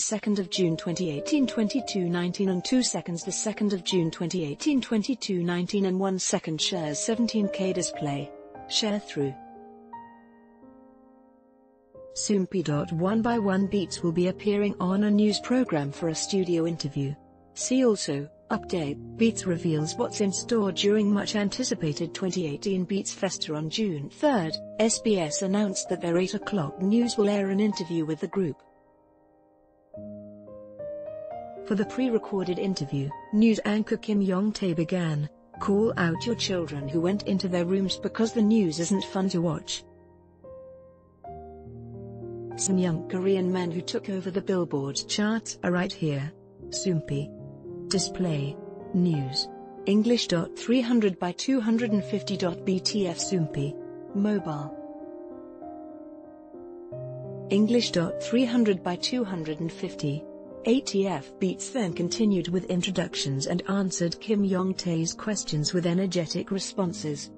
2nd of June 2018 2219 and 2 seconds the 2nd of June 2018 2219 and 1 second shares 17k display. Sharethrough. Soompi. One by One Beats will be appearing on a news program for a studio interview. See also, Update, Beats reveals what's in store during much anticipated 2018 Beats Festa on June 3rd. SBS announced that their 8 o'clock news will air an interview with the group. For the pre-recorded interview, news anchor Kim Yong-tae began, Call out your children who went into their rooms because the news isn't fun to watch. Some young Korean men who took over the Billboard charts are right here. Soompi. Display. News. English. 300 by 250. BTF Soompi. Mobile. English. 300 by 250. ATF Beats then continued with introductions and answered Kim Yong-tae's questions with energetic responses.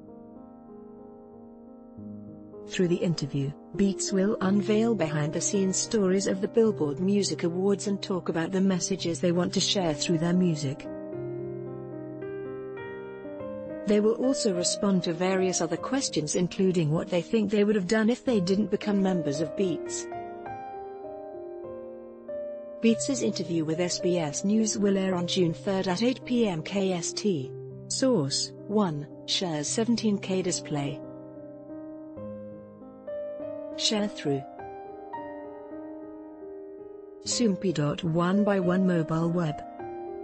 Through the interview, Beats will unveil behind-the-scenes stories of the Billboard Music Awards and talk about the messages they want to share through their music. They will also respond to various other questions including what they think they would have done if they didn't become members of Beats. Beats' interview with SBS News will air on June 3 at 8 p.m. KST. Source 1. Shares 17K display. Sharethrough. Soompi. One by one mobile web.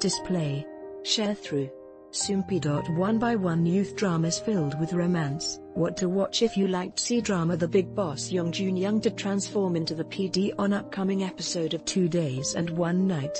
Display. Sharethrough. Soompi. One by one youth dramas filled with romance. What to watch if you liked C-drama The Big Boss Jung Joon Young to transform into the PD on upcoming episode of Two Days and One Night.